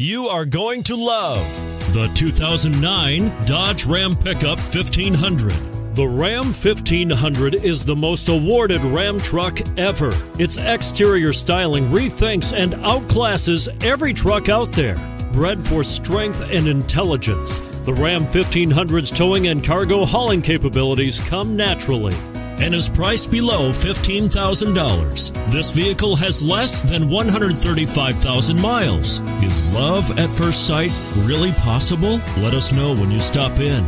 you are going to love the 2009 Dodge Ram Pickup 1500. The Ram 1500 is the most awarded Ram truck ever. Its exterior styling rethinks and outclasses every truck out there. Bred for strength and intelligence, the Ram 1500's towing and cargo hauling capabilities come naturally and is priced below $15,000. This vehicle has less than 135,000 miles. Is love at first sight really possible? Let us know when you stop in.